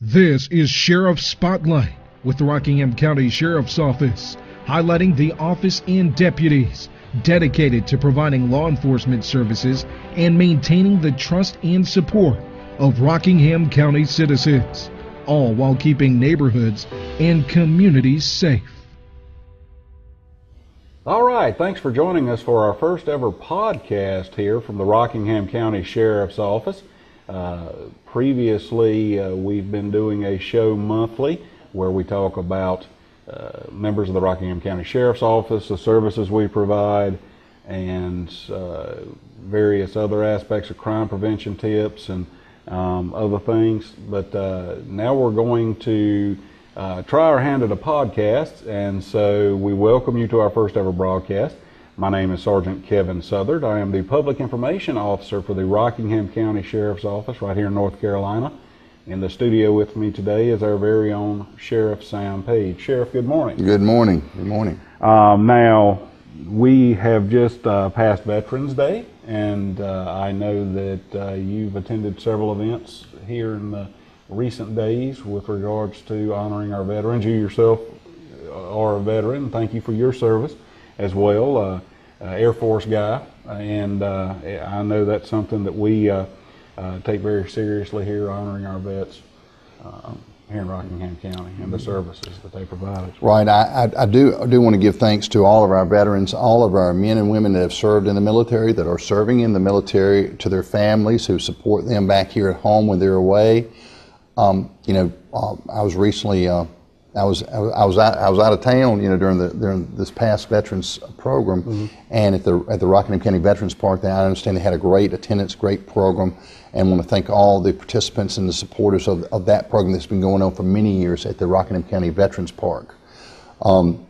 This is Sheriff Spotlight with the Rockingham County Sheriff's Office, highlighting the office and deputies dedicated to providing law enforcement services and maintaining the trust and support of Rockingham County citizens, all while keeping neighborhoods and communities safe. All right, thanks for joining us for our first ever podcast here from the Rockingham County Sheriff's Office. Uh, previously, uh, we've been doing a show monthly where we talk about uh, members of the Rockingham County Sheriff's Office, the services we provide, and uh, various other aspects of crime prevention tips and um, other things. But uh, now we're going to try our hand at a podcast, and so we welcome you to our first ever broadcast. My name is Sergeant Kevin Southard. I am the Public Information Officer for the Rockingham County Sheriff's Office right here in North Carolina. In the studio with me today is our very own Sheriff Sam Page. Sheriff, good morning. Good morning. Good morning. Um, now, we have just uh, passed Veterans Day, and uh, I know that uh, you've attended several events here in the recent days with regards to honoring our veterans. You yourself are a veteran. Thank you for your service as well, uh, uh, Air Force guy, and uh, I know that's something that we uh, uh, take very seriously here, honoring our vets um, here in Rockingham County and the services that they provide. Right. I, I, I, do I do want to give thanks to all of our veterans, all of our men and women that have served in the military, that are serving in the military, to their families who support them back here at home when they're away. Um, you know, uh, I was recently I was I was out, I was out of town, you know, during the during this past veterans program, mm-hmm. and at the at the Rockingham County Veterans Park, I understand they had a great attendance, great program, and want to thank all the participants and the supporters of, of that program that's been going on for many years at the Rockingham County Veterans Park. Um,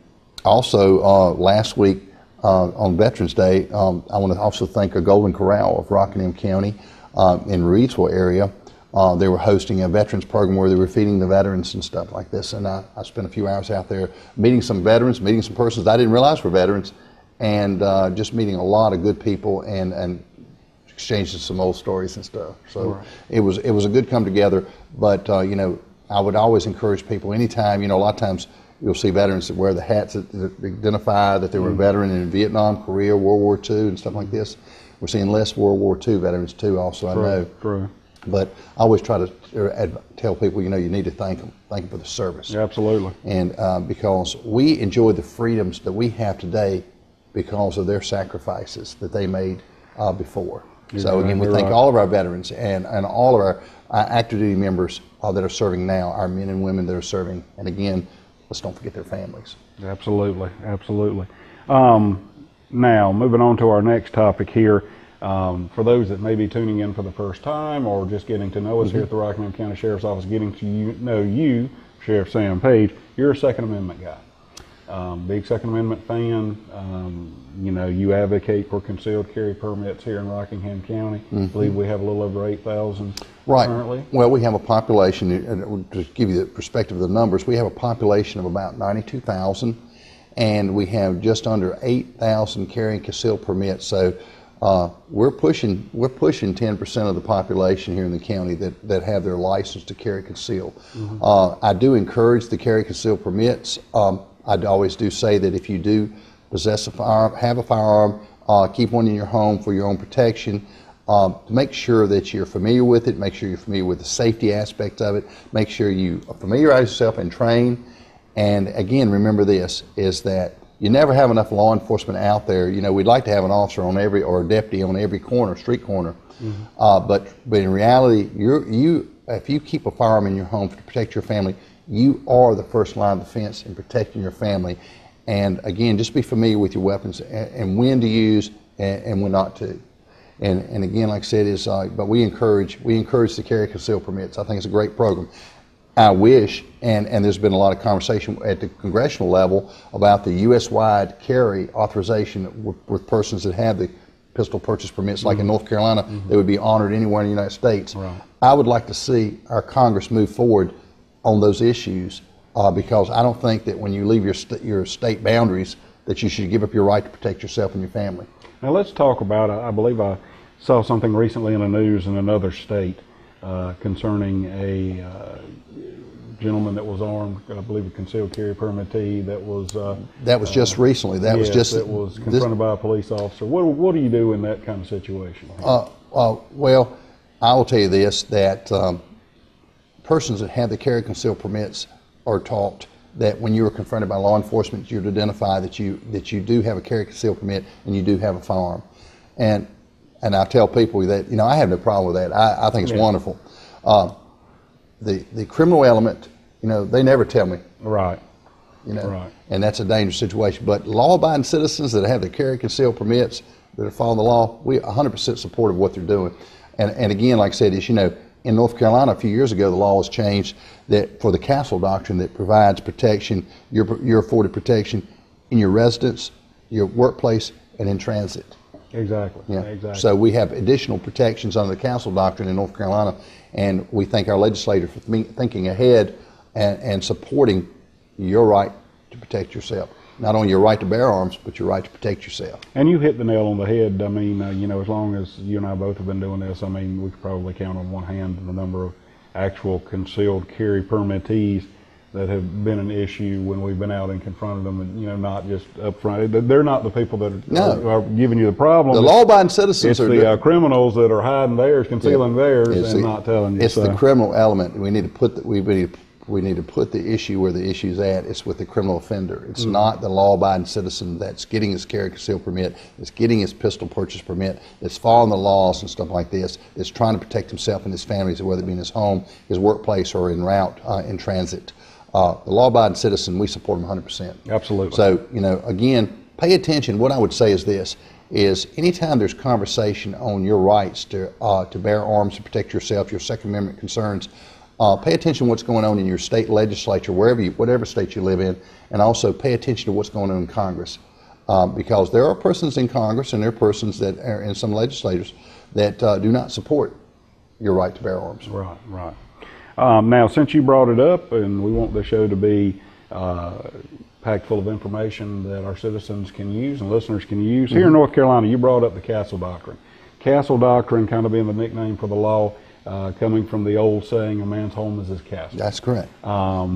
also, uh, last week uh, on Veterans Day, um, I want to also thank a Golden Corral of Rockingham County uh, in Reidsville area. Uh, they were hosting a veterans program where they were feeding the veterans and stuff like this. And I, I spent a few hours out there meeting some veterans, meeting some persons I didn't realize were veterans, and uh, just meeting a lot of good people and, and exchanging some old stories and stuff. So right. it was it was a good come together. But uh, you know, I would always encourage people anytime. You know, a lot of times you'll see veterans that wear the hats that, that identify that they were mm-hmm. a veteran in Vietnam, Korea, World War II, and stuff like this. We're seeing less World War II veterans too. Also, true, I know. True. But I always try to tell people, you know, you need to thank them, thank them for the service. Yeah, absolutely. And uh, because we enjoy the freedoms that we have today because of their sacrifices that they made uh, before. You're so again, we thank right. all of our veterans and, and all of our uh, active duty members uh, that are serving now, our men and women that are serving. And again, let's don't forget their families. Absolutely, absolutely. Um, now, moving on to our next topic here. Um, for those that may be tuning in for the first time or just getting to know us mm-hmm. here at the Rockingham County Sheriff's Office, getting to you, know you, Sheriff Sam Page, you're a Second Amendment guy. Um, big Second Amendment fan. Um, you know, you advocate for concealed carry permits here in Rockingham County. Mm-hmm. I believe we have a little over 8,000 right. currently. Well, we have a population, and to give you the perspective of the numbers, we have a population of about 92,000, and we have just under 8,000 carrying concealed permits. So uh, we're pushing we're pushing 10% of the population here in the county that, that have their license to carry concealed. Mm-hmm. Uh, I do encourage the carry concealed permits. Um, I always do say that if you do possess a firearm, have a firearm, uh, keep one in your home for your own protection. Um, make sure that you're familiar with it. Make sure you're familiar with the safety aspect of it. Make sure you familiarize yourself and train. And again, remember this: is that you never have enough law enforcement out there. You know, we'd like to have an officer on every or a deputy on every corner, street corner. Mm-hmm. Uh, but but in reality, you you if you keep a firearm in your home to protect your family, you are the first line of defense in protecting your family. And again, just be familiar with your weapons and, and when to use and, and, when not to. And, and again, like I said, is uh, but we encourage we encourage the carry concealed permits. I think it's a great program. I wish, and, and there's been a lot of conversation at the congressional level about the U.S.-wide carry authorization with, with persons that have the pistol purchase permits, like mm-hmm. in North Carolina, mm-hmm. they would be honored anywhere in the United States. Right. I would like to see our Congress move forward on those issues uh, because I don't think that when you leave your, st- your state boundaries that you should give up your right to protect yourself and your family. Now let's talk about, I believe I saw something recently in the news in another state uh, concerning a uh, gentleman that was armed, I believe a concealed carry permittee that was. Uh, That was just recently. That was just that was this- confronted by a police officer. What, what do you do in that kind of situation? Uh, uh, well, I will tell you this: that um, persons that have the carry concealed permits are taught that when you are confronted by law enforcement, you're to identify that you that you do have a carry concealed permit and you do have a firearm. And and I tell people that you know I have no problem with that. I, I think it's Yeah. wonderful. Uh, the the criminal element, you know, they never tell me. right. you know, Right. and that's a dangerous situation. But law-abiding citizens that have the carry concealed permits that are following the law, we 100% support of what they're doing. And and again, like I said, is you know, in North Carolina a few years ago, the law was changed that for the castle doctrine that provides protection, you're you're afforded protection in your residence, your workplace, and in transit. Exactly. Yeah. Exactly. So we have additional protections under the castle doctrine in North Carolina, and we thank our legislators for thinking ahead and, and supporting your right to protect yourself. Not only your right to bear arms, but your right to protect yourself. And you hit the nail on the head. I mean, uh, you know, as long as you and I both have been doing this, I mean, we could probably count on one hand the number of actual concealed carry permittees that have been an issue when we've been out and confronted them, and you know, not just up front. They- They're not the people that are, No. are, giving you the problem. The law-abiding citizens It's are the uh, criminals that are hiding theirs, concealing theirs, It's and the- not telling you. It's the criminal element. We need to put the, we need we need to put the issue where the issue's at. It's with the criminal offender. It's not the law-abiding citizen that's getting his carry conceal permit, that's getting his pistol purchase permit, that's following the laws and stuff like this. That's trying to protect himself and his family, whether it be in his home, his workplace, or en route uh, in transit. Uh, the law-abiding citizen, we support them 100%. Absolutely. So, you know, again, pay attention. What I would say is this, is anytime there's conversation on your rights to, uh, to bear arms to protect yourself, your Second Amendment concerns, uh, pay attention to what's going on in your state legislature, wherever you, whatever state you live in, and also pay attention to what's going on in Congress. Um, because there are persons in Congress and there are persons that are in some legislators that uh, do not support your right to bear arms. Right, right. Um, now, since you brought it up, and we want the show to be uh, packed full of information that our citizens can use and listeners can use, here in North Carolina, you brought up the Castle Doctrine. Castle Doctrine kind of being the nickname for the law, uh, coming from the old saying, a man's home is his castle. That's correct.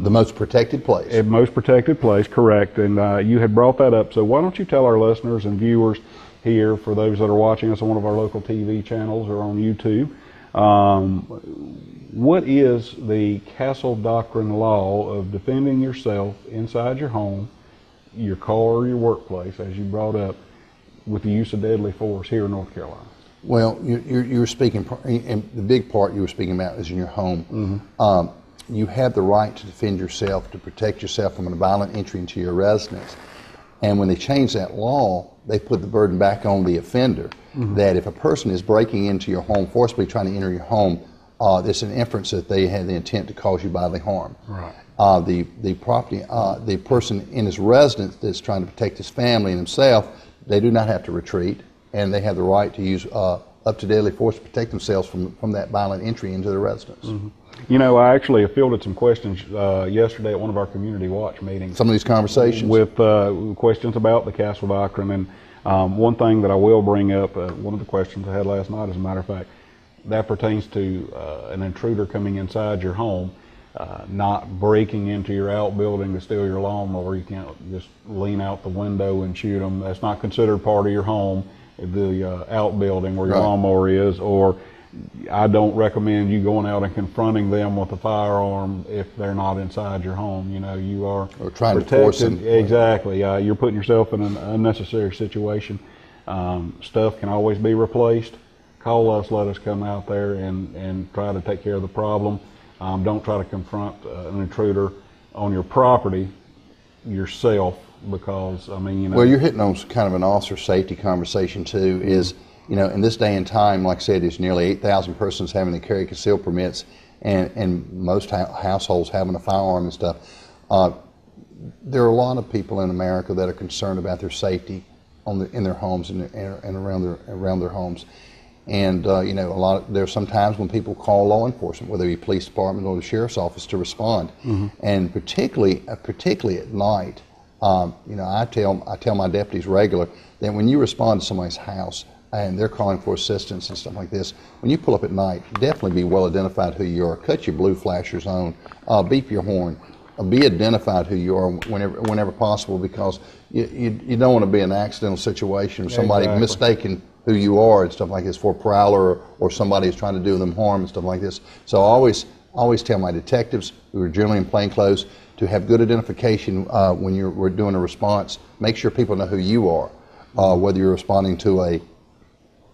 the most protected place. The most protected place, correct. And uh, you had brought that up. So why don't you tell our listeners and viewers here, for those that are watching us on one of our local TV channels or on YouTube, um, what is the Castle Doctrine law of defending yourself inside your home, your car, or your workplace, as you brought up, with the use of deadly force here in North Carolina? Well, you, you, you were speaking, and the big part you were speaking about is in your home. Mm-hmm. Um, you have the right to defend yourself, to protect yourself from a violent entry into your residence. And when they changed that law, they put the burden back on the offender Mm-hmm. that if a person is breaking into your home, forcibly trying to enter your home, uh, it's an inference that they had the intent to cause you bodily harm. Right. Uh, the the property, uh, the person in his residence that's trying to protect his family and himself, they do not have to retreat, and they have the right to use uh, up to deadly force to protect themselves from from that violent entry into their residence. You know, I actually fielded some questions uh, yesterday at one of our community watch meetings. Some of these conversations. with uh, questions about the Castle Doctrine. And um, one thing that I will bring up, uh, one of the questions I had last night, as a matter of fact, that pertains to uh, an intruder coming inside your home, uh, not breaking into your outbuilding to steal your lawnmower. You can't just lean out the window and shoot them. That's not considered part of your home, the uh, outbuilding where your Right. lawnmower is, or I don't recommend you going out and confronting them with a firearm if they're not inside your home. You know, you are Or trying to force them. Exactly. Uh, you're putting yourself in an unnecessary situation. Um, stuff can always be replaced. Call us. Let us come out there and, and try to take care of the problem. Um, don't try to confront uh, an intruder on your property yourself because I mean you know. Well, you're hitting on kind of an officer safety conversation too. Is you know, in this day and time, like I said, there's nearly 8,000 persons having to carry concealed permits, and and most ha- households having a firearm and stuff. Uh, there are a lot of people in America that are concerned about their safety on the, in their homes and, and, around their around their homes. And uh, you know, a lot. Of, there's sometimes when people call law enforcement, whether it be police department or the sheriff's office, to respond. And particularly, uh, particularly at night, um, you know, I tell I tell my deputies regular that when you respond to somebody's house, and they're calling for assistance and stuff like this, when you pull up at night, definitely be well identified who you are. Cut your blue flashers on, uh, beep your horn, uh, be identified who you are whenever whenever possible because you, you, you don't want to be in an accidental situation or somebody Exactly. mistaken who you are and stuff like this for a prowler or, or somebody who's trying to do them harm and stuff like this. So I always always tell my detectives who are generally in plain clothes to have good identification uh, when you're we're doing a response. Make sure people know who you are, uh, whether you're responding to a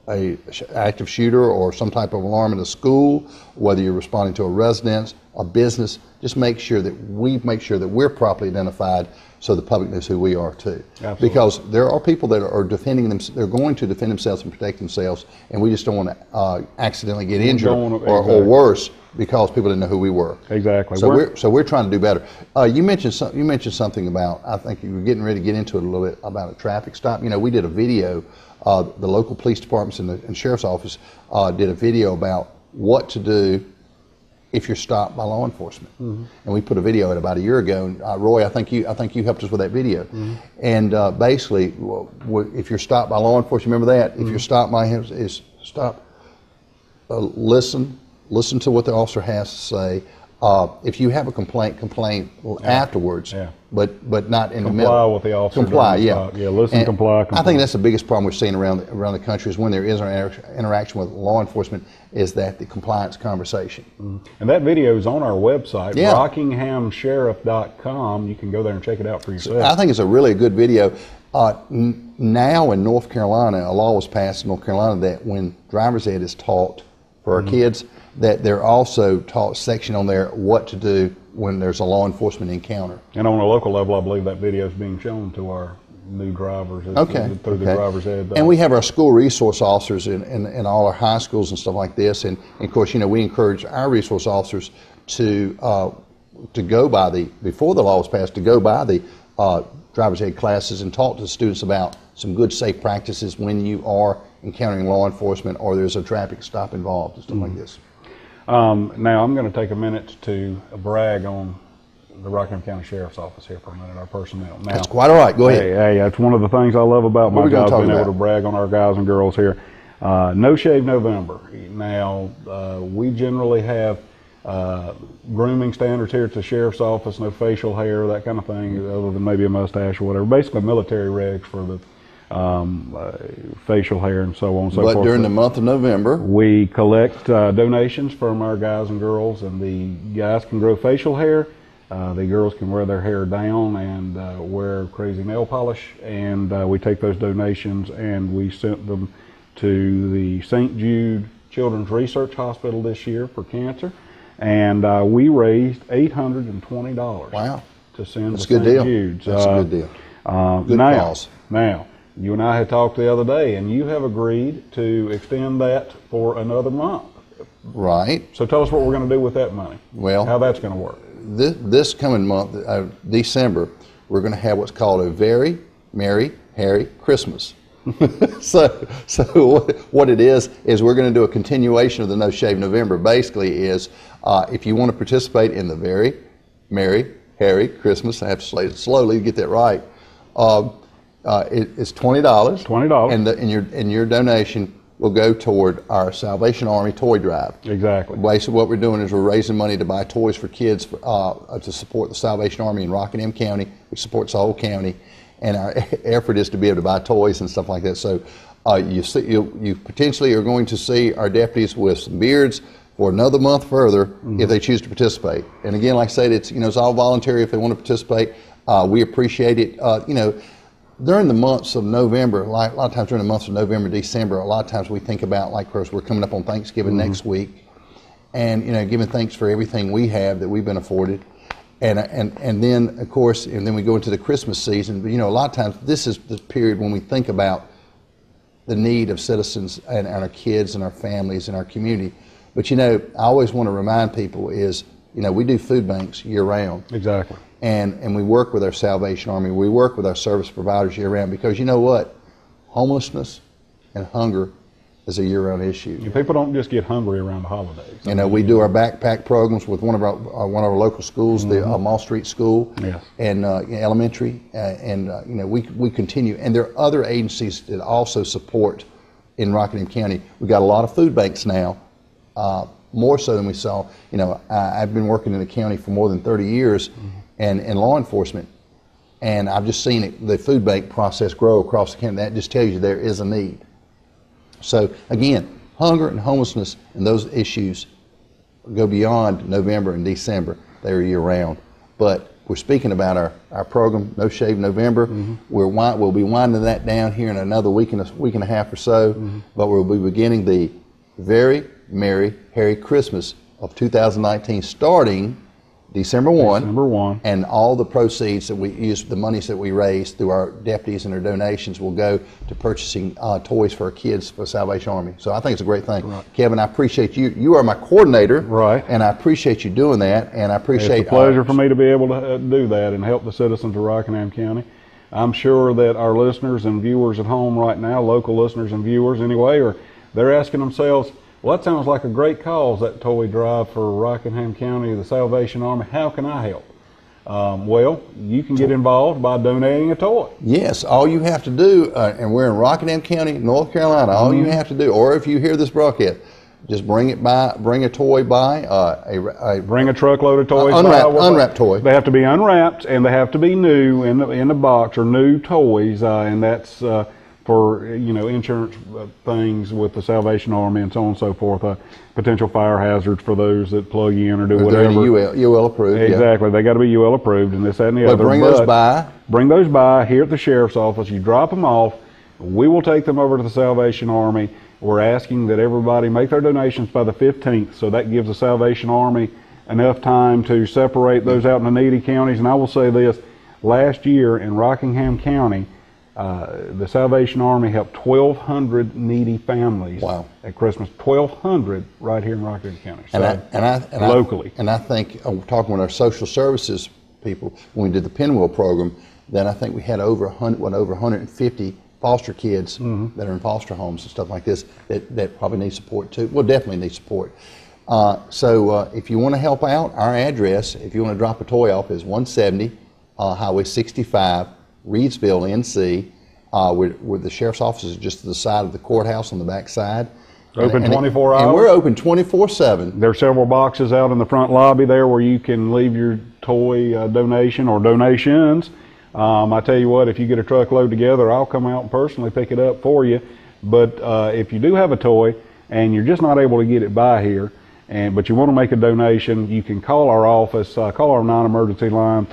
a active shooter or some type of alarm in a school, whether you're responding to a residence, a business, just make sure that we make sure that we're properly identified so the public knows who we are too. Absolutely. Because there are people that are defending them, they're going to defend themselves and protect themselves, and we just don't want to uh, accidentally get injured wanna- or, or worse because people didn't know who we were. Exactly. So We're- we're, so we're trying to do better. Uh, you mentioned some, you mentioned something about I think you were getting ready to get into it a little bit about a traffic stop. You know, we did a video. Uh, the local police departments and the and sheriff's office uh, did a video about what to do if you're stopped by law enforcement. And we put a video out about a year ago. And uh, Roy, I think you I think you helped us with that video. And uh, basically, w- w- if you're stopped by law enforcement, remember that. If you're stopped by him, is stop uh, listen, listen to what the officer has to say. Uh, if you have a complaint, complain afterwards, Yeah. but but not in the middle. Comply with the officer Comply, yeah. Yeah, listen, And comply, I think that's the biggest problem we're seeing around the, around the country is when there is an inter- interaction with law enforcement is that the compliance conversation. And that video is on our website, Yeah. rockinghamsheriff.com. You can go there and check it out for yourself. I think it's a really good video. Uh, n- now in North Carolina, a law was passed in North Carolina that when driver's ed is taught for our Mm-hmm. kids, that they're also taught section on there what to do when there's a law enforcement encounter. and on a local level, I believe that video is being shown to our new drivers as- Okay. through the driver's ed. uh, And we have our school resource officers in, in, in all our high schools and stuff like this. And, and of course, you know, we encourage our resource officers to uh, to go by the before the law was passed to go by the uh, driver's ed classes and talk to the students about some good safe practices when you are encountering law enforcement or there's a traffic stop involved and stuff Mm-hmm. like this. Um, now, I'm going to take a minute to brag on the Rockingham County Sheriff's Office here for a minute, our personnel. Now, That's quite all right. Go ahead. Hey, hey, that's one of the things I love about What my job, being able to brag on our guys and girls here. Uh, no Shave November. Now, uh, we generally have uh, grooming standards here at the sheriff's office, no facial hair, that kind of thing, other than maybe a mustache or whatever. Basically, military regs for the um, uh, facial hair and so on and so But forth. during the month of November, We collect uh, donations from our guys and girls, and the guys can grow facial hair. Uh, the girls can wear their hair down and uh, wear crazy nail polish. And uh, we take those donations and we sent them to the St. Jude Children's Research Hospital this year for cancer. And uh, we raised $820 Wow. to send That's a to good St. deal. Jude's. That's a good deal. Good now, cause. Now, you and I had talked the other day, and you have agreed to extend that for another month. Right. So tell us what we're going to do with that money. Well- how that's going to work. this, this coming month, uh, December, we're going to have what's called a very merry, hairy Christmas. so, so what- it is is we're going to do a continuation of the No Shave November. Basically, is uh, if you want to participate in the very merry, hairy Christmas, I have to say it slowly to get that right. Uh, uh, it, it's twenty dollars. $20. and and your and your donation will go toward our Salvation Army toy drive. Exactly. Basically, what we're doing is we're raising money to buy toys for kids uh, to support the Salvation Army in Rockingham County, which supports the whole county. And our effort is to be able to buy toys and stuff like that. So uh, you see, you, you potentially are going to see our deputies with some beards for another month further if they choose to participate. And again, like I said, it's you know it's all voluntary if they want to participate. Uh, we appreciate it. Uh, you know, during the months of November, like a lot of times during the months of November, December, a lot of times we think about like, of course, we're coming up on Thanksgiving mm-hmm. next week, and you know, giving thanks for everything we have that we've been afforded, and and and then of course, and then we go into the Christmas season. But you know, a lot of times this is the period when we think about the need of citizens and, and our kids and our families and our community. But you know, I always want to remind people is you know we do food banks year round Exactly. And and we work with our Salvation Army. We work with our service providers year round because you know what, homelessness and hunger is a year round issue. People don't just get hungry around the holidays. You know, we do our backpack programs with one of our uh, one of our local schools, the uh, Mall Street School, Yes. and uh, elementary, uh, and uh, you know we we continue. And there are other agencies that also support in Rockingham County. We've got a lot of food banks now, uh, more so than we saw. You know, I, I've been working in the county for more than 30 years and in law enforcement, and I've just seen it, the food bank process grow across the county. That just tells you there is a need. So again, hunger and homelessness and those issues go beyond November and December. They're year round. But we're speaking about our, our program, No Shave November. Mm-hmm. We're wi- we'll be winding that down here in another week and a week and a half or so. Mm-hmm. But we'll be beginning the very merry hairy Christmas of 2019, starting December 1. December 1. And all the proceeds that we use, the monies that we raise through our deputies and their donations will go to purchasing uh, toys for our kids for Salvation Army. So I think it's a great thing. Kevin, I appreciate you. You are my coordinator. Right. And I appreciate you doing that. And I appreciate It's a pleasure our- for me to be able to uh, do that and help the citizens of Rockingham County. I'm sure that our listeners and viewers at home right now, local listeners and viewers anyway, are they're asking themselves, "Well, that sounds like a great cause, that toy drive for Rockingham County, the Salvation Army. How can I help?" Um, well, you can get involved by donating a toy. Yes, all you have to do, uh, and we're in Rockingham County, North Carolina. All Mm-hmm. you have to do, or if you hear this broadcast, just bring it by, bring a toy by, uh, a, a Bring a truckload of toys. Uh, unwrapped- by. Unwrapped toy. They have to be unwrapped and they have to be new in the in the box or new toys, uh, and that's uh, for you know insurance uh, things with the Salvation Army and so on and so forth. Uh, potential fire hazards for those that plug in or do they're whatever. UL, UL approved. yeah. Exactly, they got to be UL approved and this that and the But other. bring those by. Bring those by here at the sheriff's office. You drop them off. We will take them over to the Salvation Army. We're asking that everybody make their donations by the 15th, so that gives the Salvation Army enough time to separate those out in the needy counties. And I will say this: last year in Rockingham County, uh, the Salvation Army helped 1,200 needy families Wow. at Christmas. 1,200 right here in Rockingham County. And I, and I, and locally. I, and I think uh, talking with our social services people when we did the Pinwheel program, then I think we had over 100, what, over 150 foster kids Mm-hmm. that are in foster homes and stuff like this that, that probably need support too. Well, definitely need support. Uh, so uh, if you want to help out, our address, if you want to drop a toy off, is 170 uh, Highway 65, Reidsville, NC. Uh, where, where the sheriff's office is just to the side of the courthouse on the back side. Open And- and- 24 And we're open 24 7. There are several boxes out in the front lobby there where you can leave your toy uh, donation or donations. Um, I tell you what, if you get a truckload together, I'll come out and personally pick it up for you. But uh, if you do have a toy and you're just not able to get it by here, and but you want to make a donation, you can call our office, uh, call our non-emergency line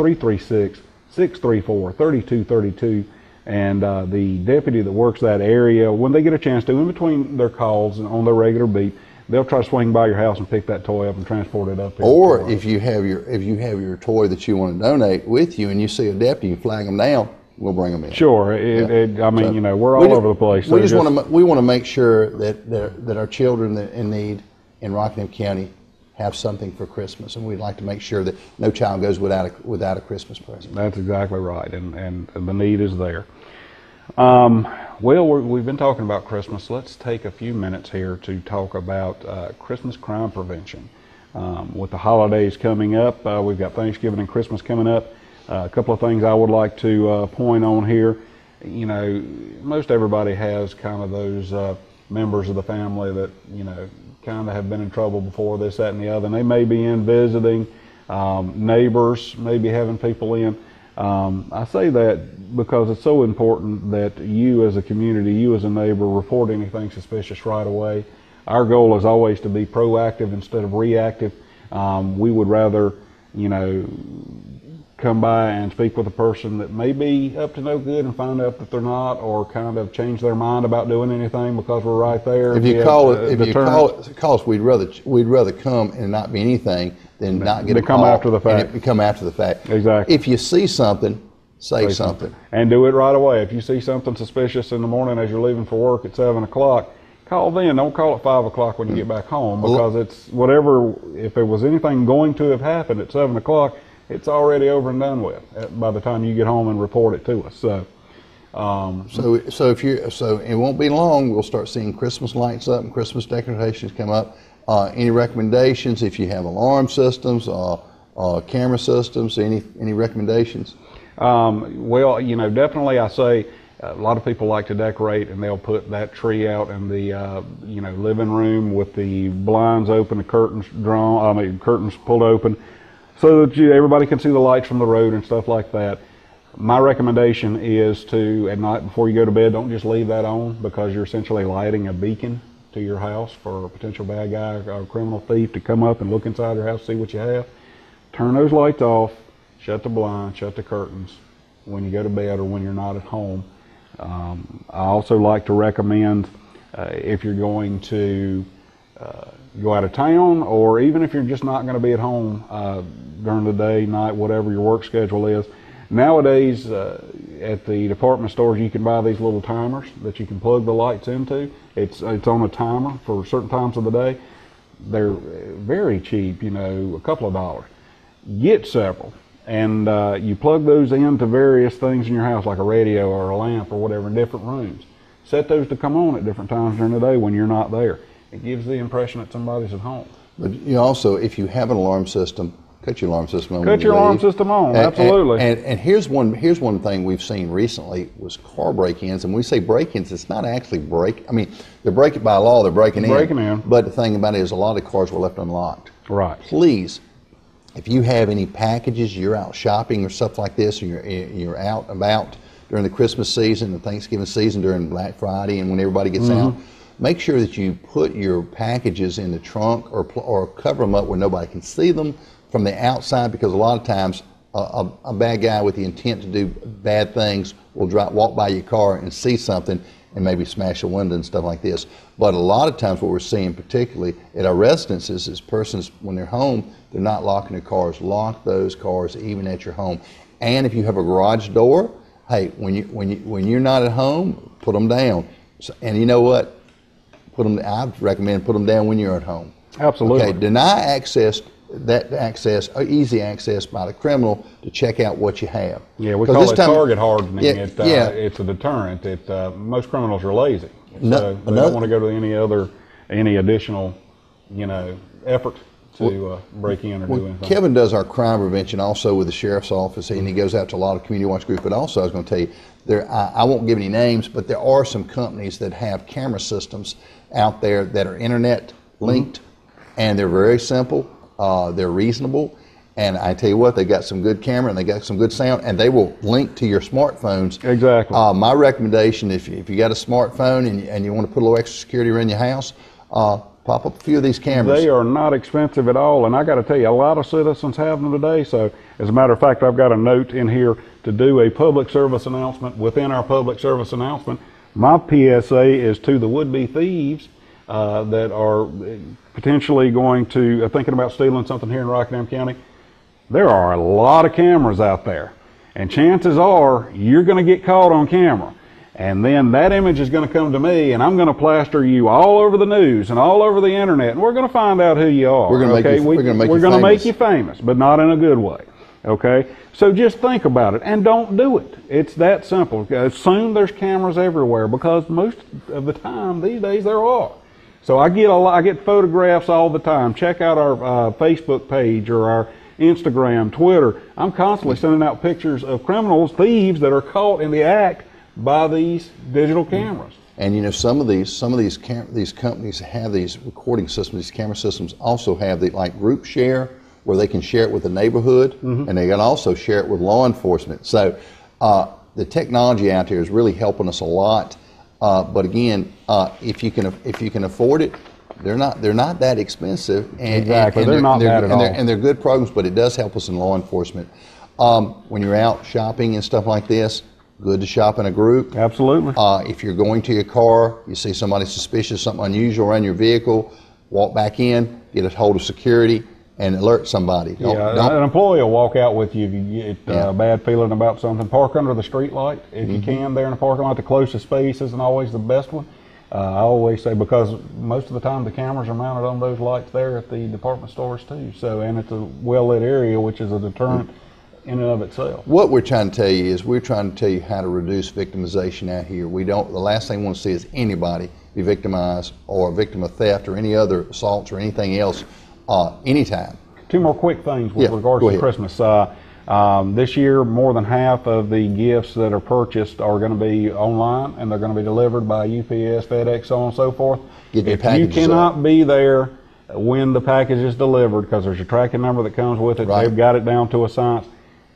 336-634-3232, and uh, the deputy that works that area, when they get a chance to, in between their calls and on their regular beat, they'll try to swing by your house and pick that toy up and transport it up. here Or if you have your if you have your toy that you want to donate with you, and you see a deputy, you flag them down. We'll bring them in. Sure, it, Yeah. it, I mean, So, you know, we're we all ju- over the place. We so just, want to we want to make sure that that, that our children that in need in Rockingham County have something for Christmas, and we'd like to make sure that no child goes without a without a Christmas present. That's exactly right, and, and the need is there. Um, well, we're, we've been talking about Christmas. Let's take a few minutes here to talk about uh, Christmas crime prevention. Um, with the holidays coming up, uh, we've got Thanksgiving and Christmas coming up. Uh, a couple of things I would like to uh, point on here. You know, most everybody has kind of those uh, members of the family that, you know, kind of have been in trouble before, this, that, and the other. And they may be in visiting, um, neighbors may be having people in. Um, I say that because it's so important that you as a community, you as a neighbor, report anything suspicious right away. Our goal is always to be proactive instead of reactive. Um, we would rather, you know, come by and speak with a person that may be up to no good and find out that they're not, or kind of change their mind about doing anything because we're right there. If you Yeah, call uh, it, if you call it, call us, we'd rather we'd rather come and not be anything than not get To a come call after the fact. it come after the fact. Exactly. If you see something, say, something. and do it right away. If you see something suspicious in the morning as you're leaving for work at seven o'clock, call then. Don't call at five o'clock when you get back home because it's whatever. If there was anything going to have happened at seven o'clock, it's already over and done with uh, by the time you get home and report it to us. So. Um, So, so if you, so it won't be long. We'll start seeing Christmas lights up and Christmas decorations come up. Uh, any recommendations? If you have alarm systems, uh, uh, camera systems, any any recommendations? Um, well, you know, definitely I say a lot of people like to decorate, and they'll put that tree out in the uh, you know living room with the blinds open, the curtains drawn, I mean curtains pulled open, so that you, everybody can see the lights from the road and stuff like that. My recommendation is to at night before you go to bed, don't just leave that on because you're essentially lighting a beacon to your house for a potential bad guy or criminal thief to come up and look inside your house, see what you have. Turn those lights off, shut the blinds, shut the curtains when you go to bed or when you're not at home. Um, I also like to recommend uh, if you're going to uh, go out of town or even if you're just not going to be at home uh, during the day, night, whatever your work schedule is. Nowadays, uh, at the department stores, you can buy these little timers that you can plug the lights into. It's it's on a timer for certain times of the day. They're very cheap, you know, a couple of dollars. Get several and uh, you plug those into various things in your house, like a radio or a lamp or whatever, in different rooms. Set those to come on at different times during the day when you're not there. It gives the impression that somebody's at home. But you also, if you have an alarm system, cut your alarm system on. Cut your alarm system on. And, absolutely. And, and, and, here's one here's one thing we've seen recently was car break-ins. And when we say break-ins, it's not actually break. I mean, they're breaking by law. They're breaking, breaking in. in. But the thing about it is, a lot of cars were left unlocked. Right. Please if you have any packages, you're out shopping or stuff like this, or you're, you're out about during the Christmas season, the Thanksgiving season, during Black Friday, and when everybody gets mm-hmm. out, make sure that you put your packages in the trunk or, or cover them up where nobody can see them from the outside because a lot of times a, a, a bad guy with the intent to do bad things will walk by your car and see something and maybe smash a window and stuff like this. But a lot of times, what we're seeing, particularly at our residences, is persons when they're home, they're not locking their cars. Lock those cars even at your home. And if you have a garage door, hey, when you when you when you're not at home, put them down. So, and you know what? Put them. I recommend put them down when you're at home. Absolutely. Okay. Deny access that access, uh, easy access by the criminal to check out what you have. Yeah, we call it time, target hardening. Yeah, it, uh, yeah. It's a deterrent. It, uh, most criminals are lazy, so no, they don't want to go to any other, any additional, you know, effort to uh, break in or well, do anything. Kevin does our crime prevention also with the sheriff's office, and he goes out to a lot of community watch groups. But also, I was going to tell you, there I, I won't give any names, but there are some companies that have camera systems out there that are internet linked, mm-hmm. and they're very simple uh, they're reasonable. And I tell you what, they got some good camera and they got some good sound, and they will link to your smartphones. Exactly. Uh, my recommendation, if you, if you got a smartphone and you, and you want to put a little extra security around your house, uh, pop up a few of these cameras. They are not expensive at all, and I got to tell you, a lot of citizens have them today. So, as a matter of fact, I've got a note in here to do a public service announcement within our public service announcement. My PSA is to the would-be thieves uh, that are potentially going to uh, thinking about stealing something here in Rockingham County, there are a lot of cameras out there. And chances are you're going to get caught on camera. And then that image is going to come to me, and I'm going to plaster you all over the news and all over the internet, and we're going to find out who you are. We're going to okay? make you, we, we're going to make, you, going to make you famous, but not in a good way. Okay? So just think about it and don't do it. It's that simple. Assume there's cameras everywhere because most of the time these days there are. So I get a lot, I get photographs all the time. Check out our uh, Facebook page or our Instagram, Twitter. I'm constantly sending out pictures of criminals, thieves that are caught in the act by these digital cameras. And you know, some of these some of these cam- these companies have these recording systems. These camera systems also have the like group share where they can share it with the neighborhood, mm-hmm. and they can also share it with law enforcement. So uh, the technology out there is really helping us a lot. Uh, but again, uh, if you can if you can afford it, they're not they're not that expensive. And, exactly, and, and they're, they're, not they're, bad at and all. and they're good programs, but it does help us in law enforcement. Um, when you're out shopping and stuff like this, good to shop in a group. Absolutely. Uh, if you're going to your car, you see somebody suspicious, something unusual around your vehicle, walk back in, get a hold of security, and alert somebody. Don't, yeah, don't. an employee will walk out with you if you get uh, a yeah. bad feeling about something. Park under the street light if mm-hmm. you can there in the parking lot. The closest space isn't always the best one. Uh, I always say because most of the time the cameras are mounted on those lights there at the department stores too. So and it's a well lit area, which is a deterrent. Mm-hmm. In and of itself. What we're trying to tell you is we're trying to tell you how to reduce victimization out here. We don't. The last thing we want to see is anybody be victimized or a victim of theft or any other assaults or anything else uh, anytime. Two more quick things with yeah, regards to Christmas. Uh, Um, this year, more than half of the gifts that are purchased are going to be online, and they're going to be delivered by UPS, FedEx, so on and so forth. Get if you cannot up. be there when the package is delivered, because there's a tracking number that comes with it, Right. they've got it down to a science.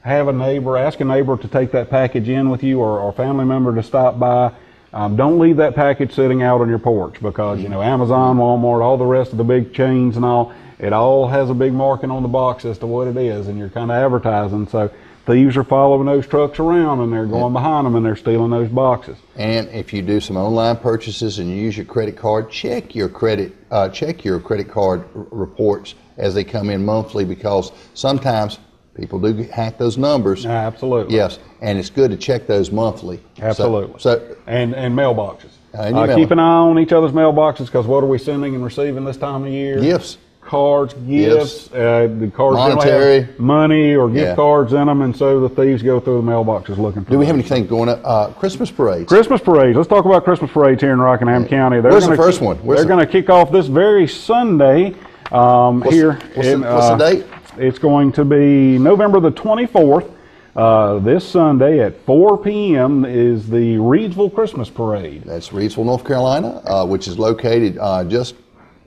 Have a neighbor, ask a neighbor to take that package in with you, or, or a family member to stop by. Um, don't leave that package sitting out on your porch because you know Amazon, Walmart, all the rest of the big chains and all. It all has a big marking on the box as to what it is, and you're kind of advertising. So thieves are following those trucks around, and they're going behind them, and they're stealing those boxes. And if you do some online purchases and you use your credit card, check your credit uh, check your credit card r- reports as they come in monthly because sometimes people do hack those numbers. Absolutely. Yes, and it's good to check those monthly. Absolutely. So, and and mailboxes. Uh, and Uh, mail- keep an eye on each other's mailboxes because what are we sending and receiving this time of year? gifts. cards, gifts. Uh, the cards Monetary. have money or gift Yeah. cards in them, and so the thieves go through the mailboxes looking for. Do we have anything going up? Uh, Christmas parades. Christmas parades. Let's talk about Christmas parades here in Rockingham County. They're Where's the gonna first kick- one? Where's they're the- going to kick off this very Sunday um, What's- here. what's the- in, what's the uh, date? It's going to be November the 24th. Uh, this Sunday at 4 p.m. is the Reidsville Christmas Parade. That's Reidsville, North Carolina, uh, which is located uh, just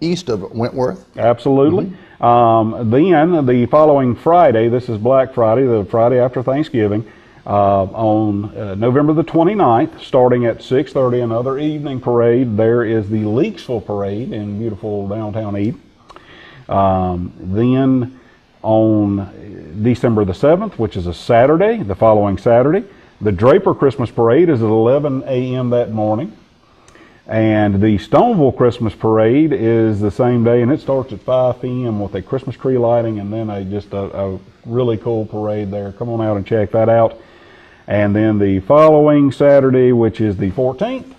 east of Wentworth. Absolutely. Mm-hmm. Um, then the following Friday, this is Black Friday, the Friday after Thanksgiving, uh, on uh, November the 29th, starting at 6:30, another evening parade. There is the Leaksville Parade in beautiful downtown Eden. Um, then on December the 7th, which is a Saturday, the following Saturday, the Draper Christmas Parade is at 11 a.m. that morning. And the Stoneville Christmas Parade is the same day, and it starts at 5 p.m. with a Christmas tree lighting and then a just a, a really cool parade there. Come on out and check that out. And then the following Saturday, which is the 14th,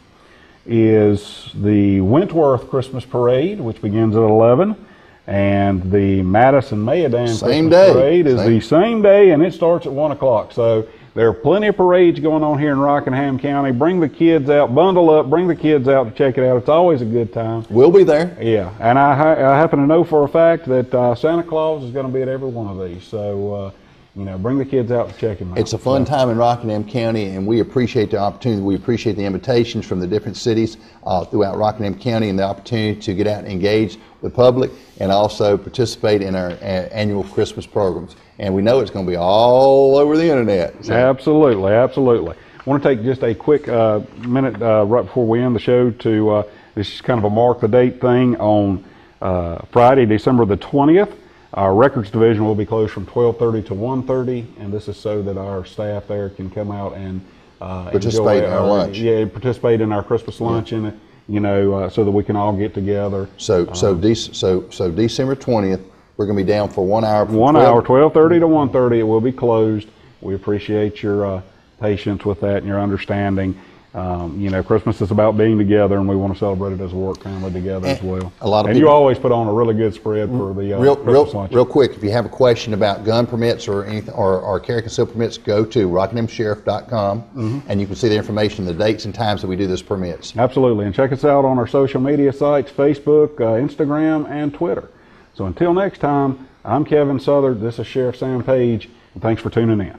is the Wentworth Christmas Parade, which begins at 11. And the Madison Mayodan Same Christmas day. Parade is Same- the same day, and it starts at 1 o'clock. So there are plenty of parades going on here in Rockingham County. Bring the kids out, bundle up, bring the kids out to check it out. It's always a good time. We'll be there. Yeah, and I, ha- I happen to know for a fact that uh, Santa Claus is going to be at every one of these. So, uh, you know, bring the kids out to check him out. It's a fun time in Rockingham County, and we appreciate the opportunity. We appreciate the invitations from the different cities uh, throughout Rockingham County and the opportunity to get out and engage the public and also participate in our a- annual Christmas programs. And we know it's going to be all over the internet. So Absolutely, absolutely. I want to take just a quick uh, minute uh, right before we end the show to uh, this is kind of a mark the date thing on uh, Friday, December the 20th. Our records division will be closed from 12:30 to 1:30, and this is so that our staff there can come out and uh, Participate enjoy in our lunch. Yeah, participate in our Christmas luncheon. You know, uh, so that we can all get together. So so Dec- so so December twentieth, we're going to be down for one hour. from One 12 hour, twelve thirty to one thirty. It will be closed. We appreciate your uh, patience with that and your understanding. Um, you know, Christmas is about being together, and we want to celebrate it as a work family together as well. a lot of and you always put on a really good spread for the uh, Real, Christmas real, lunch. real quick, if you have a question about gun permits or anything, or, or carry conceal permits, go to rockingham.sheriff.com Mm-hmm. and you can see the information, the dates and times that we do those permits. Absolutely, and check us out on our social media sites: Facebook, uh, Instagram, and Twitter. So until next time, I'm Kevin Southard. This is Sheriff Sam Page, and thanks for tuning in.